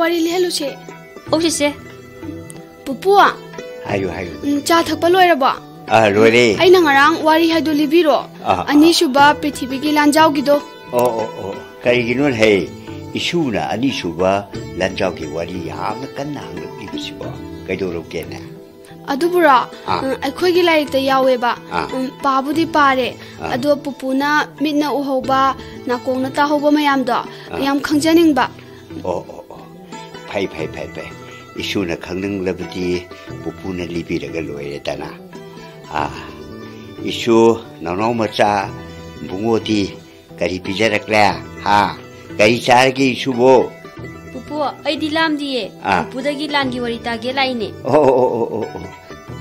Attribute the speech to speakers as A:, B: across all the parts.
A: wari lihelu che
B: o che
A: che
C: pupu a
A: hayu hayu cha thakpa
C: loira ba
A: a loire ai na ngarang
C: wari
A: ha do libi
C: ro ani shuba prithibi gi lanjau gi do o o o kai gi
A: nun
C: hei
A: isu na ani shuba
C: lanjau
A: gi wari ya
C: ga
A: kan na hang gi bi si ba kai do
C: ro ke na
A: अदुबुरा अखोइगी लाइक त यावेबा पाबुदि पारे अदु पुपुना मिटना उहोबा नाकोंगना ताहोबा मयाम दो याम खंगजानिंगबा
C: ओ ओ ꯐꯩ ꯐꯩ ꯐꯩ ꯐꯩ ꯏꯁꯨꯅ ꯈꯪꯅꯤꯡꯂꯕꯗꯤ ꯄꯨꯄꯨꯅ ꯂꯤꯕꯤꯔꯒ ꯂꯣꯏꯔꯦꯗꯅ ꯑꯥ ꯏꯁꯨ ꯅꯅꯥꯎ ꯃꯆꯥ ꯕꯨꯡꯉꯣꯗꯤ ꯀꯔꯤ ꯄꯤꯖꯔꯛꯂꯦ ꯍꯥ ꯀꯔꯤ ꯆꯥꯔꯒꯦ ꯏꯁꯨꯕꯣ
B: ꯄꯨꯄꯨ ꯑꯩꯗꯤ ꯂꯥꯝꯗꯤꯌꯦ
C: ꯑꯥ.
B: ꯄꯨꯄꯨꯗꯒꯤ ꯂꯥꯟꯒꯤ ꯋꯥꯔꯤ ꯇꯥꯒꯦ ꯂꯥꯛꯏꯅꯦ
C: ꯑꯣ ꯑꯣ ꯑꯣ ꯑꯣ ꯑꯣ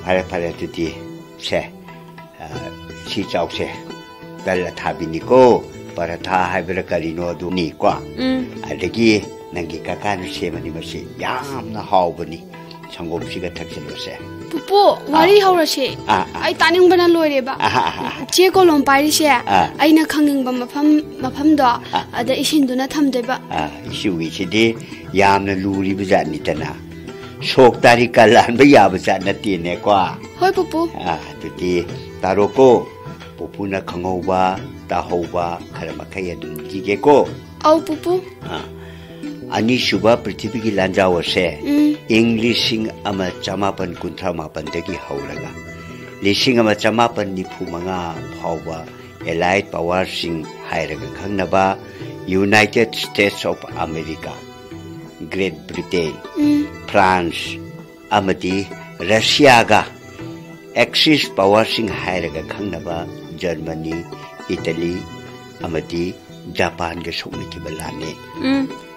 C: ꯐꯔꯦ ꯐꯔꯦ ꯑꯗꯨꯗꯤ ꯁꯦ ꯑꯥ, ꯁꯤ ꯆꯥꯎꯁꯦ ꯇꯜ ꯑꯊꯥꯕꯤꯅꯤꯀꯣ ꯄꯔꯊꯥ ꯍꯥꯏꯕꯔꯥ ꯀꯔꯤꯅꯣ ꯑꯗꯨꯅꯤꯀꯣ
B: ꯎꯝ
C: ꯑꯗꯒꯤ ꯅꯪꯒꯤ ꯀꯀꯥꯅ ꯁꯦꯝꯃꯅꯤ ꯃꯁꯤ ꯌꯥꯝꯅ ꯍꯥꯎꯕꯅꯤ ꯁꯪꯒꯣꯝꯁꯤꯒ ꯊꯛꯆꯤꯜꯂꯨꯁꯦ
A: ꯄꯨꯄꯨ ꯋꯥꯔꯤ ꯍꯧꯔꯁꯦ
C: ꯑꯥ, ꯑꯥ.
A: ꯑꯩ ꯇꯥꯅꯤꯡꯕꯅ ꯂꯣꯏꯔꯦꯕ
C: ꯑꯍꯥ, ꯑꯍꯥ.
A: ꯆꯦ ꯀꯣꯂꯣꯝ ꯄꯥꯏꯔꯤꯁꯦ
C: ꯑꯥ.
A: ꯑꯩꯅ ꯈꯪꯅꯤꯡꯕ ꯃꯐꯝ ꯃꯐꯝꯗꯣ ꯑꯗ ꯏꯁꯤꯟꯗꯨꯅ ꯊꯝꯗꯣꯏꯕ
C: ꯑꯥ, ꯏꯁꯨꯒꯤꯁꯤꯗꯤ ꯌꯥꯝꯅ ꯂꯨꯔꯤꯕ ꯖꯥꯠꯅꯤꯗꯅ ꯁꯣꯛ ꯇꯥꯔꯤꯀ ꯂꯥꯟꯕ ꯌꯥꯕ ꯖꯥꯠ ꯅꯠꯇꯦꯅꯦꯀꯣ
A: ꯍꯣꯏ ꯄꯨꯄꯨ
C: ꯑꯥ, ꯑꯗꯨꯗꯤ ꯇꯥꯔꯣꯀꯣ ꯄꯨꯄꯨꯅ ꯈꯪꯍꯧꯕ ꯇꯥꯍꯧꯕ ꯈꯔ ꯃꯈꯩ ꯑꯗꯨꯝ ꯂꯤꯒꯦꯀꯣ
A: ꯑꯧ ꯄꯨꯄꯨ
C: ꯑꯥ. ꯑꯅꯤꯁꯨꯕ ꯄ꯭ꯔꯤꯊꯤꯕꯤꯒꯤ ꯂꯥꯟꯖꯥꯎ ꯑꯁꯦ
A: ꯎꯝ
C: ꯏꯪ ꯂꯤꯁꯤꯡ ꯑꯃ ꯆꯃꯥꯄꯟ ꯀꯨꯟꯊ꯭ꯔꯥ ꯃꯥꯄꯟꯗꯒꯤ ꯍꯧꯔꯒ ꯂꯤꯁꯤꯡ ꯑꯃ ꯆꯃꯥꯄꯟ ꯅꯤꯐꯨ ꯃꯉꯥ ꯐꯥꯎꯕ ꯑꯦꯂꯥꯏꯠ ꯄꯋꯥꯔꯁꯤꯡ ꯍꯥꯏꯔꯒ ꯈꯪꯅꯕ united states of America great Britain
A: um
C: France ꯑꯃꯗꯤ ꯔꯁꯤꯌꯥꯒ ꯑꯦꯛꯁꯤꯁ ꯄꯋꯥꯔꯁꯤꯡ ꯍꯥꯏꯔꯒ ꯈꯪꯅꯕ ꯖꯔꯃꯅꯤ ꯏꯇꯥꯂꯤ ꯑꯃꯗꯤ ꯖꯄꯥꯟꯒ ꯁꯣꯛꯅꯈꯤꯕ ꯂꯥꯟꯅꯤ
B: ꯎꯝ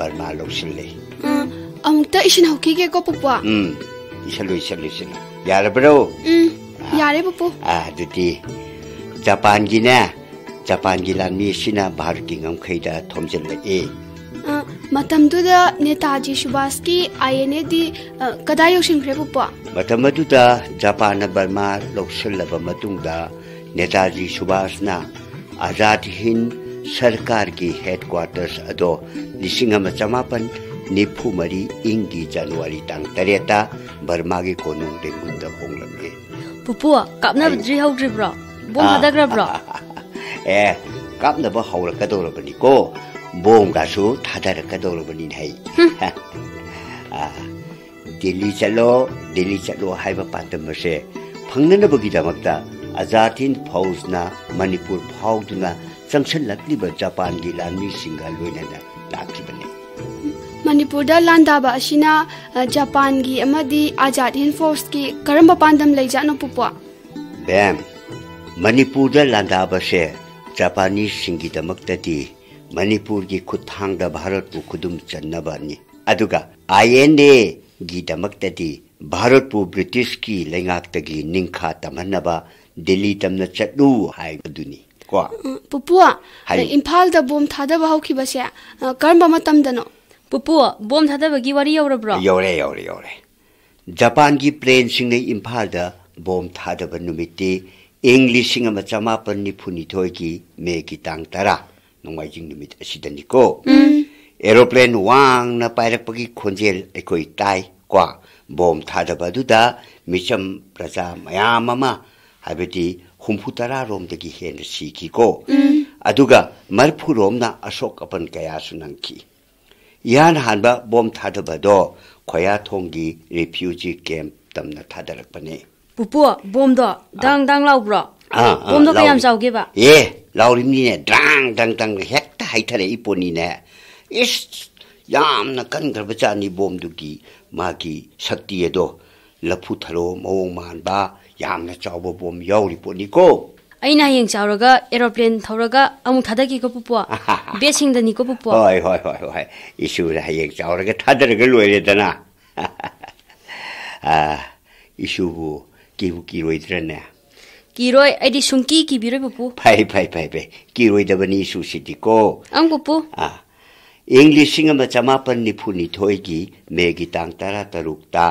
C: ꯕꯔꯃꯥ ꯂꯧꯁꯤꯜꯂꯦ
A: ꯑꯃꯨꯛꯇ ꯏꯁꯤꯟꯍꯧ ꯈꯤꯒꯦꯀꯣ ꯄꯨꯄꯨ
C: ꯎꯝ ꯏꯁꯜꯂꯨ ꯏꯁꯜꯂꯨ ꯏꯁꯜꯂꯨ ꯌꯥꯔꯕ꯭ꯔꯣ
A: ꯎꯝ ꯌꯥꯔꯦ ꯄꯨꯄꯨ
C: ꯑꯥ ꯑꯗꯨꯗꯤ ꯖꯄꯥꯟꯒꯤꯅꯦ ꯖꯄꯥꯟꯒꯤ ꯂꯥꯟꯃꯤ ꯑꯁꯤꯅ ꯚꯥꯔꯠꯀꯤ ꯉꯝꯈꯩꯗ
A: ꯊꯣꯝꯖꯤꯜꯂꯛꯑꯦ ꯃꯇꯝꯗꯨꯗ ꯅꯦꯇꯥꯖꯤ ꯁꯨꯕꯥꯁꯀꯤ ꯑꯥꯏ ꯑꯦꯟ ꯑꯦꯗꯤ ꯀꯗꯥꯏ ꯌꯧꯁꯤꯟꯈ꯭ꯔꯦ ꯄꯨꯄꯨ
C: ꯃꯇꯝ ꯑꯗꯨꯗ ꯖꯄꯥꯟꯅ ꯕꯔꯃꯥ ꯂꯧꯁꯤꯜꯂꯕ ꯃꯇꯨꯡꯗ ꯅꯦꯇꯥꯖꯤ ꯁꯨꯕꯥꯁꯅ ꯑꯖꯥꯗ ꯍꯤꯟ sarkar ki headquarters ado lising ama chamapan nifu mari ingi january tang tareta burma gi konung dengunda honglame
B: ꯄꯨꯄꯨ ꯀꯥꯞꯅꯕꯗ꯭ꯔꯤ ꯍꯧꯗ꯭ꯔꯤꯕ꯭ꯔꯣ ꯕꯣꯝ
C: Ah.
B: ꯊꯥꯗꯈ꯭ꯔꯕ꯭ꯔꯣ
C: ꯑꯦ ꯀꯥꯞꯅꯕ ꯍꯧꯔꯛꯀꯗꯧꯔꯕꯅꯤꯀꯣ ꯕꯣꯝꯒꯁꯨ ꯊꯥꯗꯔꯛꯀꯗꯧꯔꯕꯅꯤ ꯍꯩ ꯗꯤꯜꯂꯤ ꯆꯠꯂꯣ ꯗꯤꯜꯂꯤ ꯆꯠꯂꯣ ꯍꯥꯏꯕ ꯄꯥꯟꯗꯝ ꯑꯁꯦ ꯐꯪꯅꯅꯕꯒꯤꯗꯃꯛꯇ ꯑꯖꯥꯗ ꯐꯧꯖꯅ ꯃꯅꯤꯄꯨꯔ ꯐꯥꯎꯗꯨꯅ ꯆꯪꯁꯤꯜꯂꯛꯂꯤꯕ ꯖꯄꯥꯟꯒꯤ ꯂꯥꯟꯃꯤꯁꯤꯡꯒ ꯂꯣꯏꯅꯅ ꯂꯥꯛꯈꯤꯕꯅꯤ
A: ꯃꯅꯤꯄꯨꯔꯗ ꯂꯥꯟꯗꯥꯕ ꯑꯁꯤꯅ ꯑ, ꯖꯄꯥꯟꯒꯤ ꯑꯃꯗꯤ ꯑꯖꯥꯗ ꯍꯤꯟ ꯐꯣꯔꯁꯀꯤ ꯀꯔꯝꯕ ꯄꯥꯟꯗꯝ ꯂꯩꯖꯥꯠꯅꯣ ꯄꯨꯄꯨ
C: ꯕꯦꯝ ꯃꯅꯤꯄꯨꯔꯗ ꯂꯥꯟꯗꯥꯕꯁꯦ ꯖꯄꯥꯅꯤꯁꯁꯤꯡꯒꯤꯗꯃꯛꯇꯗꯤ ꯃꯅꯤꯄꯨꯔꯒꯤ ꯈꯨꯠꯊꯥꯡꯗ ꯚꯥꯔꯠꯄꯨ ꯈꯨꯗꯨꯝ ꯆꯟꯅꯕꯅꯤ ꯑꯗꯨꯒ ꯑꯥꯏ ꯑꯦꯟ ꯑꯦꯒꯤꯗꯃꯛꯇꯗꯤ ꯚꯥꯔꯠꯄꯨ ꯕ꯭ꯔꯤꯇꯤꯁꯀꯤ ꯂꯩꯉꯥꯛꯇꯒꯤ ꯅꯤꯡꯈꯥ ꯇꯝꯍꯟꯅꯕ ꯗꯤꯜꯂꯤ ꯇꯝꯅ ꯆꯠꯂꯨ ꯍꯥꯏꯕꯗꯨꯅꯤ ꯀꯣ
A: ꯎꯝ, ꯄꯨꯄꯨ
C: ꯍꯥꯏ.
A: ꯏꯝꯐꯥꯜꯗ ꯕꯣꯝ ꯊꯥꯗꯕ ꯍꯧꯈꯤꯕꯁꯦ ꯑ, ꯀꯔꯝꯕ ꯃꯇꯝꯗꯅꯣ
B: ꯄꯨꯄꯨ ꯕꯣꯝ ꯊꯥꯗꯕꯒꯤ ꯋꯥꯔꯤ ꯌꯧꯔꯕ꯭ꯔꯣ
C: ꯌꯧꯔꯦ ꯌꯧꯔꯦ ꯌꯧꯔꯦ ꯖꯄꯥꯟꯒꯤ ꯄ꯭ꯂꯦꯟꯁꯤꯡꯅ ꯏꯝꯐꯥꯜꯗ ꯕꯣꯝ ꯊꯥꯗꯕ ꯅꯨꯃꯤꯠꯇꯤ ꯏꯪ ꯂꯤꯁꯤꯡ ꯑꯃ ꯆꯃꯥꯄꯟ ꯅꯤꯐꯨꯅꯤꯊꯣꯏꯒꯤ ꯃꯦꯒꯤ ꯇꯥꯡ ꯇꯔꯥ ꯅꯣꯡꯃꯥꯏꯖꯤꯡ ꯅꯨꯃꯤꯠ ꯑꯁꯤꯗꯅꯤꯀꯣ ꯑꯦꯔꯣꯄ꯭ꯂꯦꯟ ꯋꯥꯡꯅ ꯄꯥꯏꯔꯛꯄꯒꯤ ꯈꯣꯟꯖꯦꯜ ꯑꯩꯈꯣꯏ ꯇꯥꯏ ꯀꯣ ꯕꯣꯝ ꯊꯥꯗꯕ ꯑꯗꯨꯗ ꯃꯤꯆꯝ ꯄ꯭ꯔꯖꯥ ꯃꯌꯥꯝ ꯑꯃ ꯍꯥꯏꯕꯗꯤ ꯍꯨꯝꯐꯨ ꯇꯔꯥꯔꯣꯝꯗꯒꯤ ꯍꯦꯟꯅ ꯁꯤꯈꯤꯀꯣ ꯑꯗꯨꯒ ꯃꯔꯐꯨꯔꯣꯝꯅ ꯑꯁꯣꯛ ꯑꯄꯟ ꯀꯌꯥꯁꯨ ꯅꯪꯈꯤ ꯏꯍꯥꯟ ꯍꯥꯟꯕ ꯕꯣꯝ ꯊꯥꯗꯕꯗꯣ ꯈꯣꯌꯥꯊꯣꯡꯒꯤ ꯔꯤꯐ꯭ꯌꯨꯖꯤ ꯀꯦꯝꯞ ꯇꯝꯅ ꯊꯥꯗꯔꯛꯄꯅꯦ
B: ꯄꯨꯄꯨ ꯕꯣꯝꯗꯣ ꯗꯪ ꯗꯪ ꯂꯥꯎꯕ꯭ꯔꯣ
C: ꯑꯥ, ꯑꯥ,
B: ꯕꯣꯝꯗꯣ ꯀꯌꯥꯝ
C: ꯂꯥꯎꯏ.
B: ꯆꯥꯎꯒꯦꯕ
C: ꯑꯦ ꯂꯥꯎꯔꯤꯕꯅꯤꯅꯦ ꯗ꯭ꯔꯥꯡ ꯗꯪ ꯗꯪ ꯍꯦꯛꯇ ꯍꯩꯊꯔꯛꯏ ꯄꯣꯠꯅꯤꯅꯦ ꯏꯁ ꯌꯥꯝꯅ ꯀꯟꯈ꯭ꯔꯕ ꯖꯥꯠꯅꯤ ꯕꯣꯝꯗꯨꯒꯤ ꯃꯥꯒꯤ ꯁꯛꯇꯤ ꯑꯗꯣ ꯂꯐꯨ ꯊꯔꯣ ꯃꯑꯣꯡ ꯃꯥꯟꯕ ꯌꯥꯝꯅ ꯆꯥꯎꯕ ꯕꯣꯝ ꯌꯥꯎꯔꯤ ꯄꯣꯠꯅꯤꯀꯣ
B: ꯑꯩꯅ ꯍꯌꯦꯡ ꯆꯥꯎꯔꯒ ꯑꯦꯔꯣꯄ꯭ꯂꯦꯟ ꯊꯧꯔꯒ ꯑꯃꯨꯛ ꯊꯥꯗꯒꯦꯀꯣ ꯄꯨꯄꯨ ꯕꯦꯠꯁꯤꯡꯗꯅꯤꯀꯣ ꯄꯨꯄꯨ
C: ꯍꯣꯏ ꯍꯣꯏ ꯍꯣꯏ ꯍꯣꯏ ꯏꯁꯨꯅ ꯍꯌꯦꯡ ꯆꯥꯎꯔꯒ ꯊꯥꯗꯔꯒ ꯂꯣꯏꯔꯦꯗꯅ ꯑꯥ ꯏꯁꯨꯕꯨ ꯀꯤꯕꯨ ꯀꯤꯔꯣꯏꯗ꯭ꯔꯅꯦ
B: ꯀꯤꯔꯣꯏ ꯑꯩꯗꯤ ꯁꯨꯡꯀꯤ ꯀꯤꯕꯤꯔꯣꯏ ꯄꯨꯄꯨ
C: ꯐꯩ ꯐꯩ ꯐꯩ ꯐꯩ ꯀꯤꯔꯣꯏꯗꯕꯅꯤ ꯏꯁꯨꯁꯤꯗꯤꯀꯣ
B: ꯑꯪ ꯄꯨꯄꯨ
C: ꯑꯥ ꯏꯪ ꯂꯤꯁꯤꯡ ꯑꯃ ꯆꯃꯥꯄꯟ ꯅꯤꯐꯨꯅꯤꯊꯣꯏꯒꯤ ꯃꯦꯒꯤ ꯇꯥꯡ ꯇꯔꯥ ꯇꯔꯨꯛꯇ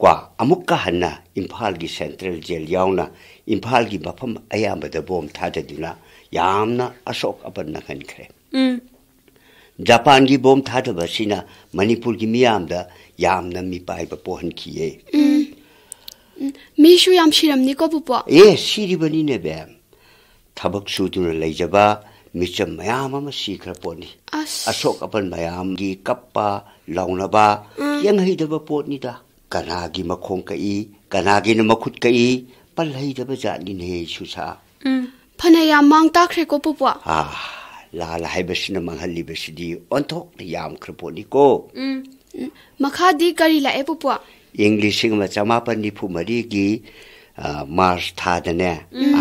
C: ꯀꯣ ꯑꯃꯨꯛꯀ ꯍꯟꯅ ꯏꯝꯐꯥꯜꯒꯤ ꯁꯦꯟꯇ꯭ꯔꯦꯜ ꯖꯦꯜ ꯌꯥꯎꯅ ꯏꯝꯐꯥꯜꯒꯤ ꯃꯐꯝ ꯑꯌꯥꯝꯕꯗ ꯕꯣꯝ ꯊꯥꯗꯗꯨꯅ ꯌꯥꯝꯅ ꯑꯁꯣꯛ ꯑꯄꯟ ꯅꯪꯍꯟꯈ꯭ꯔꯦ
B: ꯎꯝ
C: ꯖꯄꯥꯟꯒꯤ ꯕꯣꯝ ꯊꯥꯗꯕ ꯑꯁꯤꯅ ꯃꯅꯤꯄꯨꯔꯒꯤ ꯃꯤꯌꯥꯝꯗ ꯌꯥꯝꯅ ꯃꯤꯄꯥꯏꯕ ꯄꯣꯛꯍꯟꯈꯤꯌꯦ
A: ꯃꯤꯁꯨ ꯌꯥꯝ ꯁꯤꯔꯝꯅꯤꯀꯣ ꯄꯨꯄꯨ
C: ꯑꯦ ꯁꯤꯔꯤꯕꯅꯤꯅꯦ ꯕꯦꯝ ꯊꯕꯛ ꯁꯨꯗꯨꯅ ꯂꯩꯖꯕ ꯃꯤꯆꯝ ꯃꯌꯥꯝ ꯑꯃ ꯁꯤꯈ꯭ꯔ ꯄꯣꯠꯅꯤ
A: ꯑꯁ
C: ꯑꯁꯣꯛ ꯑꯄꯟ ꯃꯌꯥꯝꯒꯤ ꯀꯞꯄ ꯂꯥꯎꯅꯕ ꯌꯦꯡꯍꯩꯗꯕ ꯄꯣꯠꯅꯤꯗ ꯀꯅꯥꯒꯤ ꯃꯈꯣꯡ ꯀꯛꯏ ꯀꯅꯥꯒꯤꯅ ꯃꯈꯨꯠ ꯀꯛꯏ ꯄꯜꯍꯩꯗꯕ ꯖꯥꯠꯅꯤꯅꯦ ꯁꯨꯁꯥ
B: ꯎꯝ
A: ꯐꯅ ꯌꯥꯝ ꯃꯥꯡ ꯇꯥꯈ꯭ꯔꯦꯀꯣ ꯄꯨꯄꯨ
C: ꯑꯥ ꯂꯥꯜ ꯍꯥꯏꯕꯁꯤꯅ ꯃꯥꯡꯍꯜꯂꯤꯕꯁꯤꯗꯤ ꯑꯣꯟꯊꯣꯛꯅ ꯌꯥꯝꯈ꯭ꯔ ꯄꯣꯠꯅꯤꯀꯣ
B: ꯎꯝ
A: ꯃꯈꯥꯗꯤ ꯀꯔꯤ ꯂꯥꯛꯑꯦ ꯄꯨꯄꯨ
C: ꯏꯪ ꯂꯤꯁꯤꯡ ꯑꯃ ꯆꯃꯥꯄꯟ ꯅꯤꯐꯨ ꯃꯔꯤꯒꯤ ꯃꯥꯔꯆ ꯊꯥꯗꯅꯦ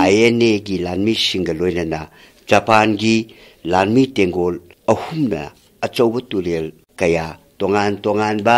C: ꯑꯥꯏ ꯑꯦꯟ ꯑꯦꯒꯤ ꯂꯥꯟꯃꯤꯁꯤꯡꯒ ꯂꯣꯏꯅꯅ ꯖꯄꯥꯟꯒꯤ ꯂꯥꯟꯃꯤ ꯇꯦꯡꯒꯣꯜ ꯑꯍꯨꯝꯅ ꯑꯆꯧꯕ ꯇꯨꯔꯦꯜ ꯀꯌꯥ ꯇꯣꯉꯥꯟ ꯇꯣꯉꯥꯟꯕ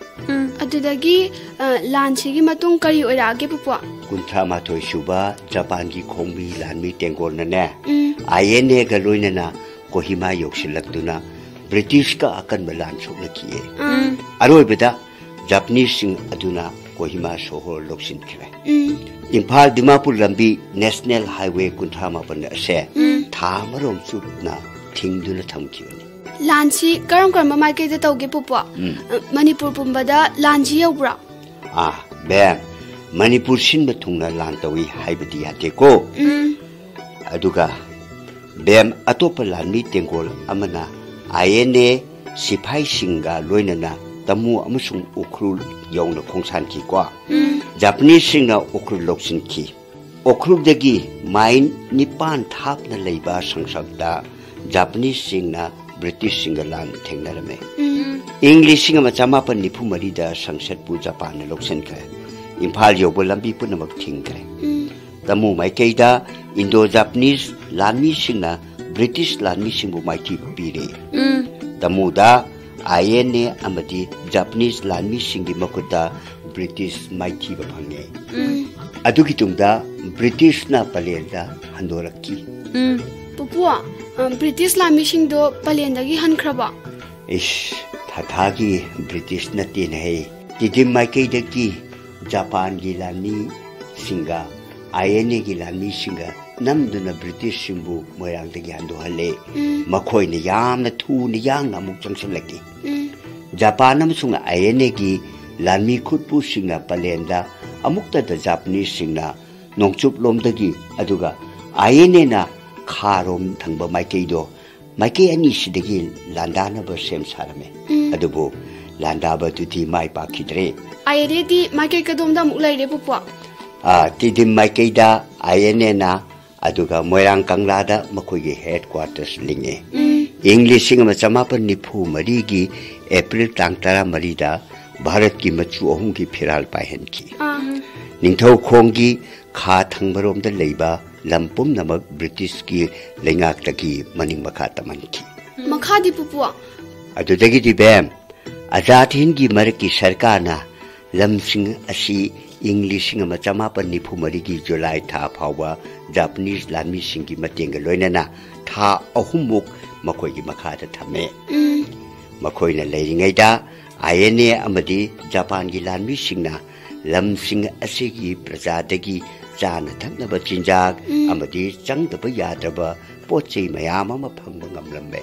A: ꯑꯗꯨꯗꯒꯤ ꯑ, ꯂꯥꯟꯁꯤꯒꯤ ꯃꯇꯨꯡ ꯀꯔꯤ ꯑꯣꯏꯔꯛꯑꯒꯦ ꯄꯨꯄꯨ
C: ꯀꯨꯟꯊ꯭ꯔꯥ ꯃꯥꯊꯣꯏ ꯁꯨꯕ ꯖꯄꯥꯟꯒꯤ ꯈꯣꯡꯕꯤ ꯂꯥꯟꯃꯤ ꯇꯦꯡꯒꯣꯜꯅꯅꯦ
A: ꯎꯝ
C: ꯑꯥꯏ ꯑꯦꯟ ꯑꯦꯒ ꯂꯣꯏꯅꯅ ꯀꯣꯍꯤꯃꯥ ꯌꯧꯁꯤꯜꯂꯛꯇꯨꯅ ꯕ꯭ꯔꯤꯇꯤꯁꯀ ꯑꯀꯟꯕ ꯂꯥꯟ ꯁꯣꯛꯅꯈꯤꯌꯦ
B: ꯎꯝ
C: ꯑꯔꯣꯏꯕꯗ ꯖꯄꯅꯤꯁꯁꯤꯡ ꯑꯗꯨꯅ ꯀꯣꯍꯤꯃꯥ ꯁꯣꯍꯣꯔ ꯂꯧꯁꯤꯟꯈ꯭ꯔꯦ
A: ꯎꯝ
C: ꯏꯝꯐꯥꯜ ꯗꯤꯃꯥꯄꯨꯔ ꯂꯝꯕꯤ ꯅꯦꯁꯅꯦꯜ ꯍꯥꯏꯋꯦ ꯀꯨꯟꯊ꯭ꯔꯥ ꯃꯥꯄꯟ ꯑꯁꯦ ꯊꯥ ꯑꯃꯔꯣꯝ ꯆꯨꯞꯅ ꯊꯤꯡꯗꯨꯅ ꯊꯝꯈꯤꯕꯅꯤ
A: ꯂꯥꯟꯁꯤ ꯀꯔꯝ ꯀꯔꯝꯕ ꯃꯥꯏꯀꯩꯗ ꯇꯧꯒꯦ ꯄꯨꯄꯨ
C: ꯎꯝ.
A: ꯑ, ꯃꯅꯤꯄꯨꯔ ꯄꯨꯝꯕꯗ ꯂꯥꯟꯁꯤ ꯌꯧꯕ꯭ꯔꯣ
C: ꯑꯥ ꯕꯦꯝ ꯃꯅꯤꯄꯨꯔ ꯁꯤꯟꯕ ꯊꯨꯡꯅ ꯂꯥꯟ ꯇꯧꯏ ꯍꯥꯏꯕꯗꯤ ꯌꯥꯗꯦꯀꯣ
A: ꯎꯝ
C: ꯑꯗꯨꯒ ꯕꯦꯝ ꯑꯇꯣꯞꯄ ꯂꯥꯟꯃꯤ ꯇꯦꯡꯒꯣꯜ ꯑꯃꯅ ꯑꯥꯏ ꯑꯦꯟ ꯑꯦ ꯁꯤꯐꯥꯏꯁꯤꯡꯒ ꯂꯣꯏꯅꯅ ꯇꯃꯨ ꯑꯃꯁꯨꯡ ꯎꯈ꯭ꯔꯨꯜ ꯌꯧꯅ ꯈꯣꯡꯁꯥꯟꯈꯤꯀꯣ
A: ꯎꯝ
C: ꯖꯄꯅꯤꯁꯁꯤꯡꯅ ꯎꯈ꯭ꯔꯨꯜ ꯂꯧꯁꯤꯟꯈꯤ ꯎꯈ꯭ꯔꯨꯜꯗꯒꯤ ꯃꯥꯏꯜ ꯅꯤꯄꯥꯟ ꯊꯥꯞꯅ ꯂꯩꯕ ꯁꯪꯁꯛꯇ ꯖꯄꯅꯤꯁꯁꯤꯡꯅ ꯕ꯭ꯔꯤꯇꯤꯁꯁꯤꯡꯒ ꯂꯥꯟ ꯊꯦꯡꯅꯔꯝꯃꯦ
A: ꯎꯝ
C: ꯏꯪ ꯂꯤꯁꯤꯡ ꯑꯃ ꯆꯃꯥꯄꯟ ꯅꯤꯐꯨ ꯃꯔꯤꯗ ꯁꯪꯁꯠꯄꯨ ꯖꯄꯥꯟꯅ ꯂꯧꯁꯤꯟꯈ꯭ꯔꯦ ꯏꯝꯐꯥꯜ ꯌꯧꯕ ꯂꯝꯕꯤ ꯄꯨꯝꯅꯃꯛ ꯊꯤꯡꯈ꯭ꯔꯦ
A: ꯎꯝ
C: ꯇꯃꯨ ꯃꯥꯏꯀꯩꯗ ꯏꯟꯗꯣ ꯖꯄꯅꯤꯁ ꯂꯥꯟꯃꯤꯁꯤꯡꯅ ꯕ꯭ꯔꯤꯇꯤꯁ ꯂꯥꯟꯃꯤꯁꯤꯡꯕꯨ ꯃꯥꯏꯊꯤꯕ ꯄꯤꯔꯦ
B: ꯎꯝ
C: ꯇꯃꯨꯗ ꯑꯥꯏ ꯑꯦꯟ ꯑꯦ ꯑꯃꯗꯤ ꯖꯄꯅꯤꯁ ꯂꯥꯟꯃꯤꯁꯤꯡꯒꯤ ꯃꯈꯨꯠꯇ ꯕ꯭ꯔꯤꯇꯤꯁ ꯃꯥꯏꯊꯤꯕ ꯐꯪꯉꯦ
A: ꯎꯝ
C: ꯑꯗꯨꯒꯤ ꯇꯨꯡꯗ ꯕ꯭ꯔꯤꯇꯤꯁꯅ ꯄꯂꯦꯜꯗ ꯍꯟꯗꯣꯔꯛꯈꯤ
B: ꯎꯝ
A: ꯄꯨꯄꯨ ꯑ, ꯕ꯭ꯔꯤꯇꯤꯁ ꯂꯥꯟꯃꯤꯁꯤꯡꯗꯣ ꯄꯂꯦꯟꯗꯒꯤ ꯍꯟꯈ꯭ꯔꯕꯣ
C: ꯏꯁ ꯊꯥꯊꯥꯒꯤ ꯕ꯭ꯔꯤꯇꯤꯁ ꯅꯠꯇꯦꯅꯦꯍꯦ ꯇꯤꯗꯤꯝ ꯃꯥꯏꯀꯩꯗꯒꯤ ꯖꯄꯥꯟꯒꯤ ꯂꯥꯟꯃꯤꯁꯤꯡꯒ ꯑꯥꯏ ꯑꯦꯟ ꯑꯦꯒꯤ ꯂꯥꯟꯃꯤꯁꯤꯡꯒ ꯅꯝꯗꯨꯅ ꯕ꯭ꯔꯤꯇꯤꯁꯁꯤꯡꯕꯨ ꯃꯣꯏꯔꯥꯡꯗꯒꯤ ꯍꯟꯗꯣꯛꯍꯜꯂꯦ
A: ꯎꯝ
C: ꯃꯈꯣꯏꯅ ꯌꯥꯝꯅ ꯊꯨꯅ ꯌꯥꯡꯅ ꯑꯃꯨꯛ ꯆꯪꯁꯤꯜꯂꯛꯈꯤ
A: ꯎꯝ
C: ꯖꯄꯥꯟ ꯑꯃꯁꯨꯡ ꯑꯥꯏ ꯑꯦꯟ ꯑꯦꯒꯤ ꯂꯥꯟꯃꯤ ꯈꯨꯠꯄꯨꯁꯤꯡꯅ ꯄꯂꯦꯟꯗ ꯑꯃꯨꯛꯇꯗ ꯖꯥꯄꯅꯤꯁꯁꯤꯡꯅ ꯅꯣꯡꯆꯨꯞꯂꯣꯝꯗꯒꯤ ꯑꯗꯨꯒ ꯑꯥꯏ ꯑꯦꯟ ꯑꯦꯅ ꯈꯥꯔꯣꯝ ꯊꯪꯕ ꯃꯥꯏꯀꯩꯗꯣ ꯃꯥꯏꯀꯩ ꯑꯅꯤꯁꯤꯗꯒꯤ ꯂꯥꯟꯗꯥꯅꯕ ꯁꯦꯝ ꯁꯥꯔꯝꯃꯦ
A: ꯎꯝ.
C: ꯑꯗꯨꯕꯨ ꯂꯥꯟꯗꯥꯕꯗꯨꯗꯤ ꯃꯥꯏ ꯄꯥꯛꯈꯤꯗ꯭ꯔꯦ
A: ꯑꯥꯏꯑꯦꯟꯑꯦꯗꯤ ꯃꯥꯏꯀꯩ ꯀꯗꯣꯝꯗ ꯑꯃꯨꯛ ꯂꯩꯔꯦ ꯄꯨꯄꯨ
C: ꯑꯥ, ꯇꯤꯗꯤꯝ ꯃꯥꯏꯀꯩꯗ ꯑꯥꯏ ꯑꯦꯟ ꯑꯦꯅ ꯑꯗꯨꯒ ꯃꯣꯏꯔꯥꯡ ꯀꯪꯂꯥꯗ ꯃꯈꯣꯏꯒꯤ ꯍꯦꯗ ꯀ꯭ꯋꯥꯔꯇꯔꯁ ꯂꯤꯡꯉꯦ
A: ꯎꯝ
C: ꯏꯪ ꯂꯤꯁꯤꯡ ꯑꯃ ꯆꯃꯥꯄꯟ ꯅꯤꯐꯨ ꯃꯔꯤꯒꯤ ꯑꯦꯄ꯭ꯔꯤꯜ ꯇꯥꯡ ꯇꯔꯥꯃꯔꯤꯗ ꯚꯥꯔꯠꯀꯤ ꯃꯆꯨ ꯑꯍꯨꯝꯒꯤ ꯐꯤꯔꯥꯜ ꯄꯥꯏꯍꯟꯈꯤ
A: ꯑꯥ
C: ꯅꯤꯡꯊꯧꯈꯣꯡꯒꯤ ꯈꯥ ꯊꯪꯕꯔꯣꯝꯗ ꯂꯩꯕ ꯂꯝ ꯄꯨꯝꯅꯃꯛ ꯕ꯭ꯔꯤꯇꯤꯁꯀꯤ ꯂꯩꯉꯥꯛꯇꯒꯤ ꯃꯅꯤꯡ ꯃꯈꯥ ꯇꯝꯍꯟꯈꯤ
A: ꯃꯈꯥꯗꯤ ꯄꯨꯄꯨ
C: ꯑꯗꯨꯗꯒꯤꯗꯤ ꯕꯦꯝ ꯑꯖꯥꯗ ꯍꯤꯟꯒꯤ ꯃꯔꯛꯀꯤ ꯁꯔꯀꯥꯔꯅ ꯂꯝꯁꯤꯡ ꯑꯁꯤ ꯏꯪ ꯂꯤꯁꯤꯡ ꯑꯃ ꯆꯃꯥꯄꯟ ꯅꯤꯐꯨ ꯃꯔꯤꯒꯤ ꯖꯨꯂꯥꯏ ꯊꯥ ꯐꯥꯎꯕ ꯖꯥꯄꯅꯤꯁ ꯂꯥꯟꯃꯤꯁꯤꯡꯒꯤ ꯃꯇꯦꯡꯒ ꯂꯣꯏꯅꯅ ꯊꯥ ꯑꯍꯨꯝꯃꯨꯛ ꯃꯈꯣꯏꯒꯤ ꯃꯈꯥꯗ ꯊꯝꯃꯦ
A: ꯎꯝ
C: ꯃꯈꯣꯏꯅ ꯂꯩꯔꯤꯉꯩꯗ ꯑꯥꯏ ꯑꯦꯟ ꯑꯦ ꯑꯃꯗꯤ ꯖꯄꯥꯟꯒꯤ ꯂꯥꯟꯃꯤꯁꯤꯡꯅ ꯂꯝꯁꯤꯡ ꯑꯁꯤꯒꯤ ꯄ꯭ꯔꯖꯥꯗꯒꯤ ꯆꯥꯅ ꯊꯛꯅꯕ ꯆꯤꯟꯖꯥꯛ ꯑꯃꯗꯤ ꯆꯪꯗꯕ ꯌꯥꯗ꯭ꯔꯕ ꯄꯣꯠ ꯆꯩ ꯃꯌꯥꯝ ꯑꯃ ꯐꯪꯕ ꯉꯝꯂꯝꯃꯦ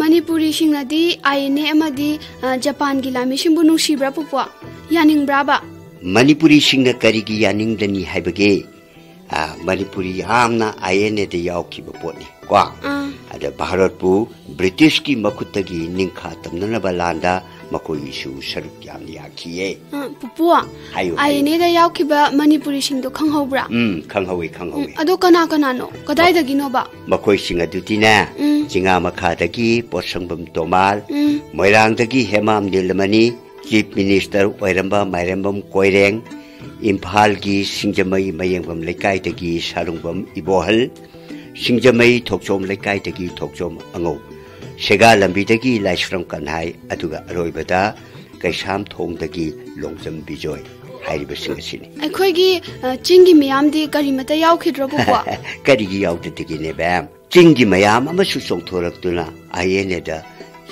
A: ꯃꯅꯤꯄꯨꯔꯤꯁꯤꯡꯅꯗꯤ ꯑꯥꯏꯑꯦꯟꯑꯦ ꯑꯃꯗꯤ ꯑ, ꯖꯄꯥꯟꯒꯤ ꯂꯥꯟꯃꯤꯁꯤꯡꯕꯨ ꯅꯨꯡꯁꯤꯕ꯭ꯔꯥ ꯄꯨꯄꯨ ꯌꯥꯅꯤꯡꯕ꯭ꯔꯥꯕ
C: ꯃꯅꯤꯄꯨꯔꯤꯁꯤꯡꯅ ꯀꯔꯤꯒꯤ ꯌꯥꯅꯤꯡꯗꯅꯤ ꯍꯥꯏꯕꯒꯦ ꯑꯥ, ꯃꯅꯤꯄꯨꯔꯤ ꯌꯥꯝꯅ ꯑꯥꯏ ꯑꯦꯟ ꯑꯦꯗ ꯌꯥꯎꯈꯤꯕ ꯄꯣꯠꯅꯤ ꯀꯣ
A: ꯑꯥ
C: ꯑꯗ ꯚꯥꯔꯠꯄꯨ ꯕ꯭ꯔꯤꯇꯤꯁꯀꯤ ꯃꯈꯨꯠꯇꯒꯤ ꯅꯤꯡꯈꯥ ꯇꯝꯅꯅꯕ ꯂꯥꯟꯗ ꯃꯈꯣꯏꯒꯤꯁꯨ ꯁꯔꯨꯛ ꯌꯥꯝꯅ ꯌꯥꯈꯤꯌꯦ
A: ꯄꯨꯄꯨ
C: ꯍꯥꯏꯌꯨ
A: ꯑꯥꯏꯑꯦꯟꯑꯦꯗ ꯌꯥꯎꯈꯤꯕ ꯃꯅꯤꯄꯨꯔꯤꯁꯤꯡꯗꯣ ꯈꯪꯍꯧꯕ꯭ꯔꯥ
C: ꯎꯝ ꯈꯪꯍꯧꯋꯤ ꯈꯪꯍꯧꯋꯤ
A: ꯑꯗꯣ ꯀꯅꯥ ꯀꯅꯥꯅꯣ ꯀꯗꯥꯏꯗꯒꯤꯅꯣꯕ
C: ꯃꯈꯣꯏꯁꯤꯡ ꯑꯗꯨꯗꯤꯅꯦ
A: ꯎꯝ
C: ꯆꯤꯉꯥ ꯃꯈꯥꯗꯒꯤ ꯄꯣꯠꯁꯪꯕꯝ ꯇꯣꯃꯥꯜ
A: ꯎꯝ
C: ꯃꯣꯏꯔꯥꯡꯗꯒꯤ ꯍꯦꯃꯥꯝ ꯅꯤꯂꯃꯅꯤ ꯆꯤꯞ ꯃꯤꯅꯤꯁꯇꯔ ꯑꯣꯏꯔꯝꯕ ꯃꯥꯏꯔꯦꯝꯕꯝ ꯀꯣꯏꯔꯦꯡ ꯏꯝꯐꯥꯜꯒꯤ ꯁꯤꯡꯖꯃꯩ ꯃꯌꯦꯡꯕꯝ ꯂꯩꯀꯥꯏꯗꯒꯤ ꯁꯥꯔꯨꯡꯕꯝ ꯏꯕꯣꯍꯜ ꯁꯤꯡꯖꯃꯩ ꯊꯣꯛꯆꯣꯝ ꯂꯩꯀꯥꯏꯗꯒꯤ ꯊꯣꯛꯆꯣꯝ ꯑꯉꯧ ꯁꯦꯒꯥ ꯂꯝꯕꯤꯗꯒꯤ ꯂꯥꯏꯁ꯭ꯔꯝ ꯀꯟꯍꯥꯏ ꯑꯗꯨꯒ ꯑꯔꯣꯏꯕꯗ ꯀꯩꯁꯥꯝ ꯊꯣꯡꯗꯒꯤ ꯂꯣꯡꯖꯝ ꯕꯤꯖꯣꯏ ꯍꯥꯏꯔꯤꯕꯁꯤꯡ ꯑꯁꯤꯅꯤ
A: ꯑꯩꯈꯣꯏꯒꯤ ꯑ, ꯆꯤꯡꯒꯤ ꯃꯤꯌꯥꯝꯗꯤ ꯀꯔꯤꯃꯠꯇ ꯌꯥꯎꯈꯤꯗ꯭ꯔꯣ ꯄꯨꯄꯨ
C: ꯀꯔꯤꯒꯤ ꯌꯥꯎꯗꯗꯒꯤꯅꯦ ꯕꯦꯝ ꯆꯤꯡꯒꯤ ꯃꯌꯥꯝ ꯑꯃꯁꯨ ꯆꯣꯡꯊꯣꯔꯛꯇꯨꯅ ꯑꯥꯏ ꯑꯦꯟ ꯑꯦꯗ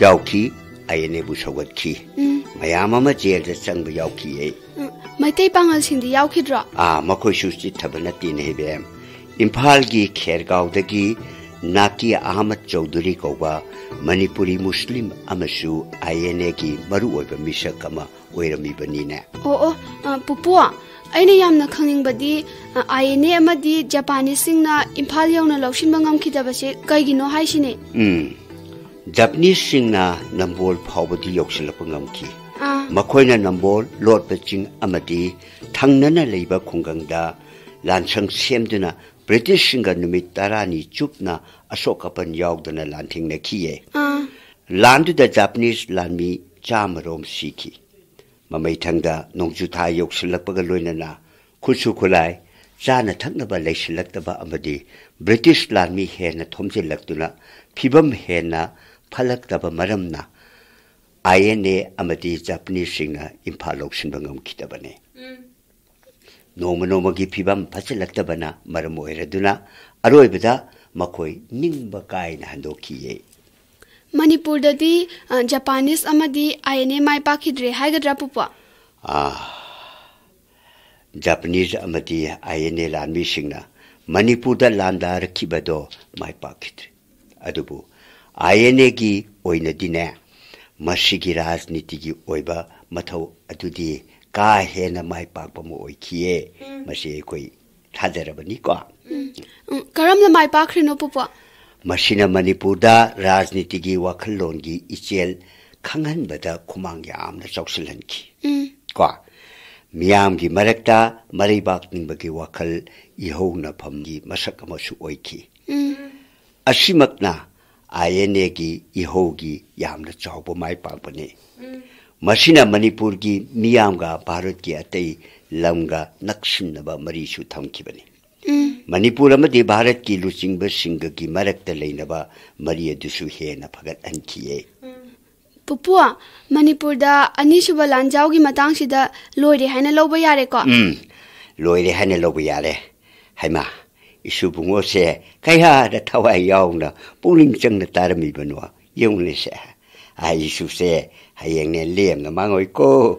C: ꯌꯥꯎꯈꯤ ꯑꯥꯏ ꯑꯦꯟ ꯑꯦꯕꯨ ꯁꯧꯒꯠꯈꯤ
A: ꯎꯝ
C: ꯃꯌꯥꯝ ꯑꯃ ꯖꯦꯜꯗ ꯆꯪꯕ ꯌꯥꯎꯈꯤꯌꯦ
A: ꯎꯝ, ꯃꯩꯇꯩ ꯄꯥꯉꯜꯁꯤꯡꯗꯤ ꯌꯥꯎꯈꯤꯗ꯭ꯔꯣ
C: ꯑꯥ ꯃꯈꯣꯏꯁꯨ ꯆꯤꯠꯊꯕ ꯅꯠꯇꯦꯅꯦ ꯕꯦꯝ ꯏꯝꯐꯥꯜꯒꯤ ꯈꯦꯔꯒꯥꯎꯗꯒꯤ ꯅꯥꯀꯤ ꯑꯍꯃꯗ ꯆꯧꯙꯨꯔꯤ ꯀꯧꯕ ꯃꯅꯤꯄꯨꯔꯤ ꯃꯨꯁꯂꯤꯝ ꯑꯃꯁꯨ ꯑꯥꯏ ꯑꯦꯟ ꯑꯦꯒꯤ ꯃꯔꯨꯑꯣꯏꯕ ꯃꯤꯁꯛ ꯑꯃ ꯑꯣꯏꯔꯝꯃꯤꯕꯅꯤꯅꯦ
A: ꯑꯣ ꯑꯣ ꯑ, ꯄꯨꯄꯨ ꯑꯩꯅ ꯌꯥꯝꯅ ꯈꯪꯅꯤꯡꯕꯗꯤ ꯑꯥꯏ ꯑꯦꯟ ꯑꯦ ꯑꯃꯗꯤ ꯖꯄꯥꯅꯤꯁꯁꯤꯡꯅ ꯏꯝꯐꯥꯜ ꯌꯧꯅ ꯂꯧꯁꯤꯟꯕ ꯉꯝꯈꯤꯗꯕꯁꯦ ꯀꯩꯒꯤꯅꯣ ꯍꯥꯏꯁꯤꯅꯦ
C: ꯎꯝ ꯖꯄꯅꯤꯁꯁꯤꯡꯅ ꯅꯝꯕꯣꯜ ꯐꯥꯎꯕꯗꯤ ꯌꯧꯁꯤꯜꯂꯛꯄ ꯉꯝꯈꯤ
A: ꯑꯥ
C: ꯃꯈꯣꯏꯅ ꯅꯝꯕꯣꯜ ꯂꯣꯠꯄ ꯆꯤꯡ ꯑꯃꯗꯤ ꯊꯪꯅꯅ ꯂꯩꯕ ꯈꯨꯡꯒꯪꯗ ꯂꯥꯟꯁꯪ ꯁꯦꯝꯗꯨꯅ British nga numit tarani chupna Ashokapan yawgdana lanting
A: na
C: kiye. Ah. Landu da Japanese lanmi chamarom shiki. Mamay tangda nongju ta yok shilakpa galoyna na kuchu kulai zana thaknaba lai shilaktaba amadi British lanmi he na thomjilaktuna pibam he na phalaktaba maramna INA amadi Japanese nga impalok shinbangam kitabane. Mm. ꯃꯔꯝ ꯑꯣꯏꯔꯗꯨꯅ ꯑꯔꯣꯏꯕꯗ ꯃꯈꯣꯏ ꯅꯤꯡꯕ ꯀꯥꯏꯅ ꯍꯟꯗꯣꯛꯈꯤꯌꯦ
A: ꯃꯅꯤꯄꯨꯔꯗꯗꯤ ꯑ, Japanese ꯑꯃꯗꯤ I N A ꯃꯥꯏ ꯄꯥꯛꯈꯤꯗ꯭ꯔꯦ ꯍꯥꯏꯒꯗ꯭ꯔꯥ ꯄꯨꯄꯨ
C: ꯑꯥ Japanese ꯑꯃꯗꯤ ꯑꯥꯏ ꯑꯦꯟ ꯑꯦ ꯂꯥꯟꯃꯤꯁꯤꯡꯅ ꯃꯅꯤꯄꯨꯔꯗ ꯂꯥꯟꯗꯥꯔꯛꯈꯤꯕꯗꯣ ꯃꯥꯏ ꯄꯥꯛꯈꯤꯗ꯭ꯔꯦ ꯑꯗꯨꯕꯨ ꯑꯥꯏ ꯑꯦꯟ ꯑꯦꯒꯤ ꯑꯣꯏꯅꯗꯤꯅꯦ ꯃꯁꯤꯒꯤ ꯔꯥꯖꯅꯤꯇꯤꯒꯤ ꯑꯣꯏꯕ ꯃꯊꯧ ꯑꯗꯨꯗꯤ ꯀꯥ ꯍꯦꯟꯅ ꯃꯥꯏ ꯄꯥꯛꯄ ꯑꯃ ꯑꯣꯏꯈꯤꯌꯦ ꯃꯁꯤ ꯑꯩꯈꯣꯏ ꯊꯥꯖꯔꯕꯅꯤꯀꯣ
A: ꯎꯝ, ꯀꯔꯝꯅ ꯃꯥꯏ ꯄꯥꯛꯈ꯭ꯔꯤꯅꯣ ꯄꯨꯄꯨ
C: ꯃꯁꯤꯅ ꯃꯅꯤꯄꯨꯔꯗ ꯔꯥꯖꯅꯤꯇꯤꯒꯤ ꯋꯥꯈꯜꯂꯣꯟꯒꯤ ꯏꯆꯦꯜ ꯈꯪꯍꯟꯕꯗ ꯈꯨꯃꯥꯡ ꯌꯥꯝꯅ ꯆꯥꯎꯁꯤꯜꯍꯟꯈꯤ
A: ꯎꯝ
C: ꯀꯣ ꯃꯤꯌꯥꯝꯒꯤ ꯃꯔꯛꯇ ꯃꯔꯩꯕꯥꯛ ꯅꯤꯡꯕꯒꯤ ꯋꯥꯈꯜ ꯏꯍꯧꯅꯐꯝꯒꯤ ꯃꯁꯛ ꯑꯃꯁꯨ ꯑꯣꯏꯈꯤ
A: ꯎꯝ
C: ꯑꯁꯤꯃꯛꯅ ꯑꯥꯏ ꯑꯦꯟ ꯑꯦꯒꯤ ꯏꯍꯧꯒꯤ ꯌꯥꯝꯅ ꯆꯥꯎꯕ ꯃꯥꯏ ꯄꯥꯛꯄꯅꯤ ꯃꯁꯤꯅ ꯃꯅꯤꯄꯨꯔꯒꯤ ꯃꯤꯌꯥꯝꯒ ꯚꯥꯔꯠꯀꯤ ꯑꯇꯩ ꯂꯝꯒ ꯅꯛꯁꯤꯟꯅꯕ ꯃꯔꯤꯁꯨ ꯊꯝꯈꯤꯕꯅꯤ
A: ꯎꯝ
C: ꯃꯅꯤꯄꯨꯔ ꯑꯃꯗꯤ ꯚꯥꯔꯠꯀꯤ ꯂꯨꯆꯤꯡꯕꯁꯤꯡꯒꯒꯤ ꯃꯔꯛꯇ ꯂꯩꯅꯕ ꯃꯔꯤ ꯑꯗꯨꯁꯨ ꯍꯦꯟꯅ ꯐꯒꯠꯍꯟꯈꯤꯌꯦ
A: ꯄꯨꯄꯨ ꯃꯅꯤꯄꯨꯔꯗ ꯑꯅꯤꯁꯨꯕ ꯂꯥꯟꯖꯥꯎꯒꯤ ꯃꯇꯥꯡꯁꯤꯗ ꯂꯣꯏꯔꯦ ꯍꯥꯏꯅ ꯂꯧꯕ ꯌꯥꯔꯦꯀꯣ
C: ꯎꯝ ꯂꯣꯏꯔꯦ ꯍꯥꯏꯅ ꯂꯧꯕ ꯌꯥꯔꯦ ꯍꯩꯃꯥ ꯏꯁꯨꯕꯨꯡꯉꯣꯁꯦ ꯀꯌꯥꯗ ꯊꯋꯥꯏ ꯌꯥꯎꯅ ꯄꯨꯛꯅꯤꯡ ꯆꯪꯅ ꯇꯥꯔꯝꯃꯤꯕꯅꯣ ꯌꯦꯡꯉꯨꯅꯦꯁꯦ ꯑꯩ ꯏꯁꯨꯁꯦ 还让你念了吗我哥